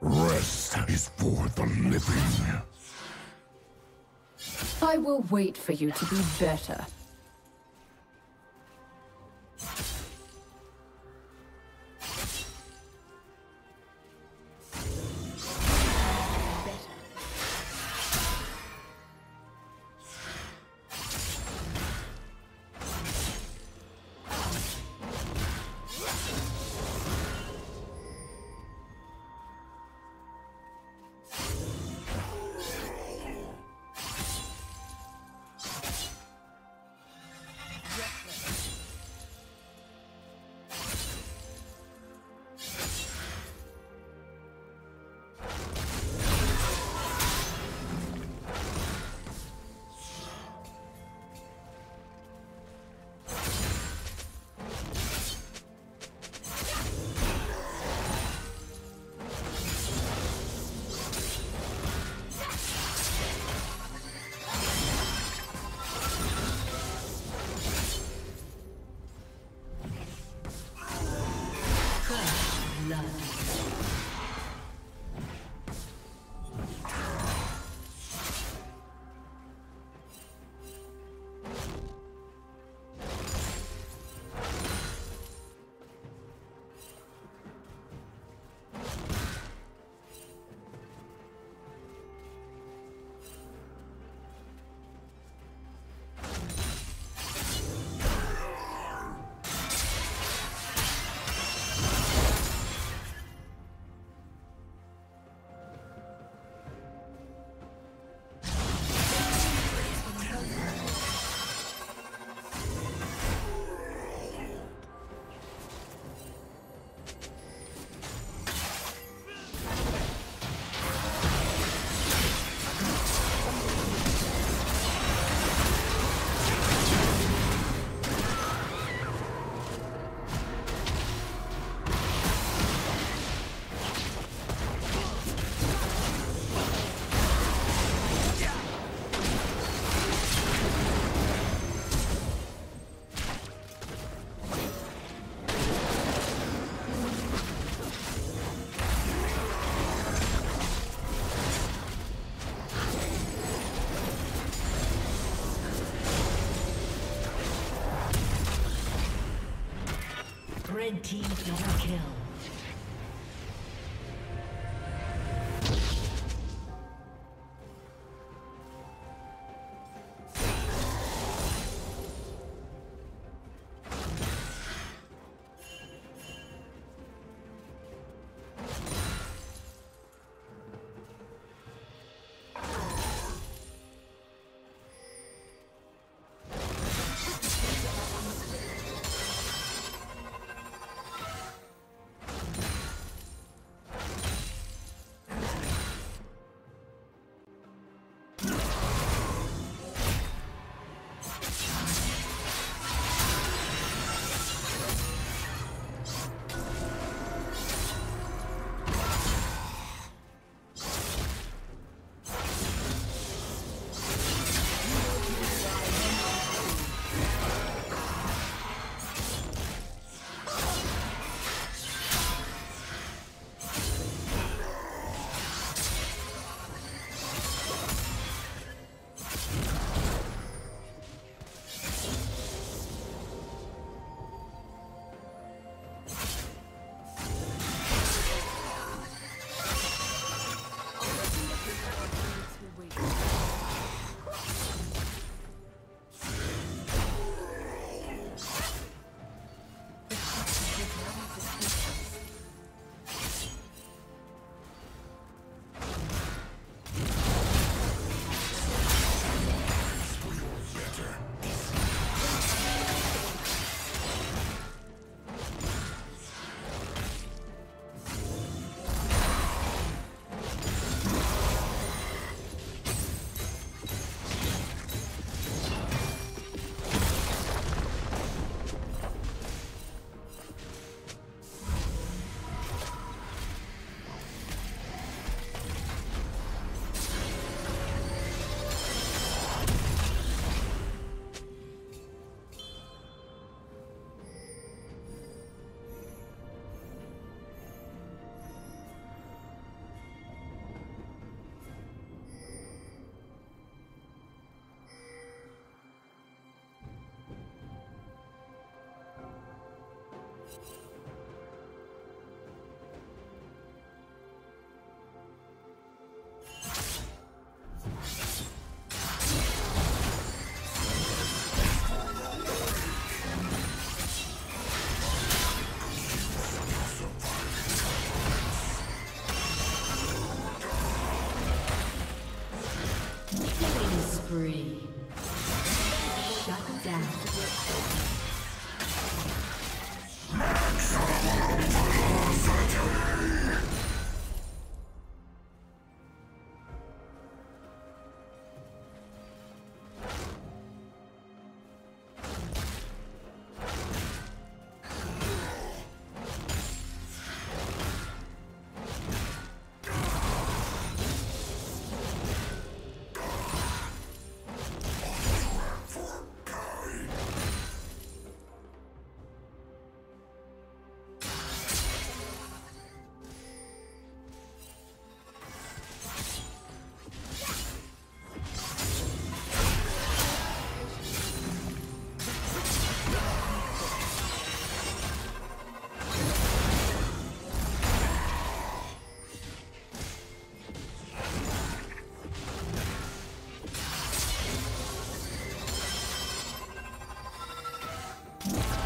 Rest is for the living. I will wait for you to be better. you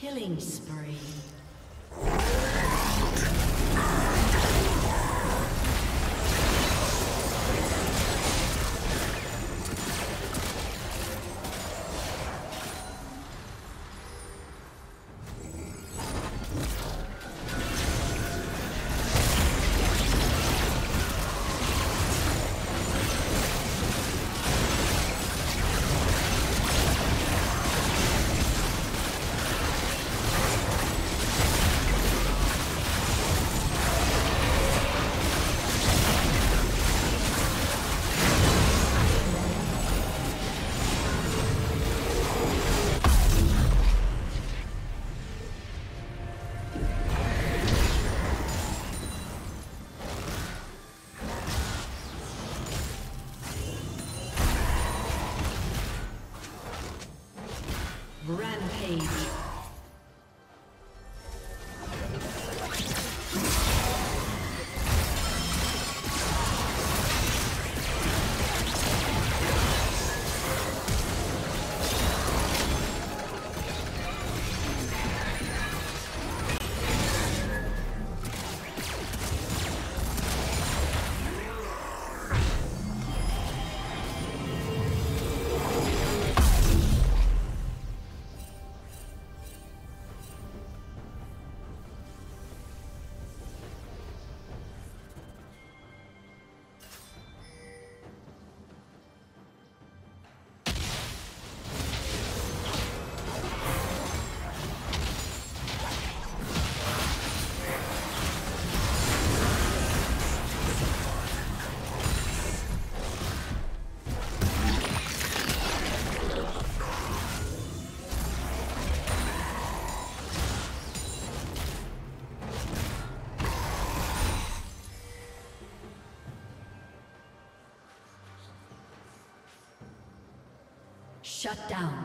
Killing spree. Rampage. Shut down.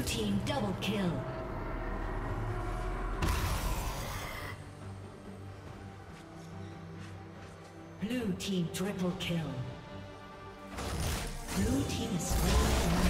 Blue team double kill. Blue team triple kill. Blue team is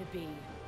To be.